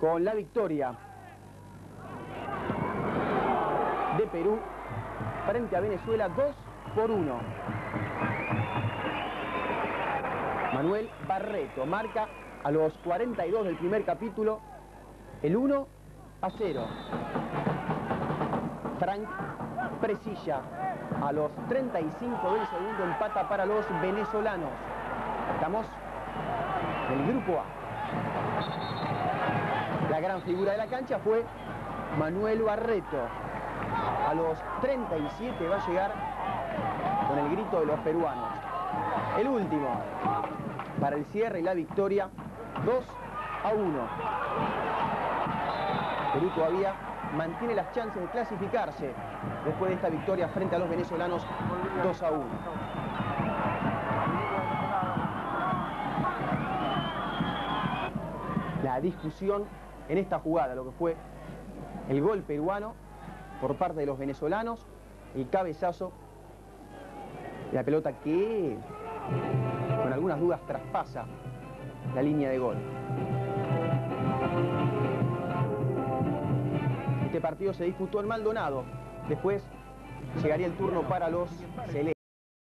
Con la victoria de Perú frente a Venezuela 2 por 1. Manuel Barreto marca a los 42 del primer capítulo el 1 a 0. Frank Presilla a los 35 del segundo empata para los venezolanos. Estamos en el grupo A. La gran figura de la cancha fue Manuel Barreto. A los 37 va a llegar con el grito de los peruanos. El último, para el cierre y la victoria, 2 a 1. Perú todavía mantiene las chances de clasificarse después de esta victoria frente a los venezolanos 2 a 1. La discusión en esta jugada, lo que fue el gol peruano por parte de los venezolanos, el cabezazo, la pelota que con algunas dudas traspasa la línea de gol. Este partido se disputó en Maldonado, después llegaría el turno para los celestes.